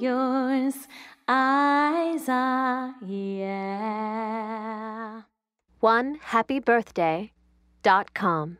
yours, eyes are, yeah. One happy birthday dot com.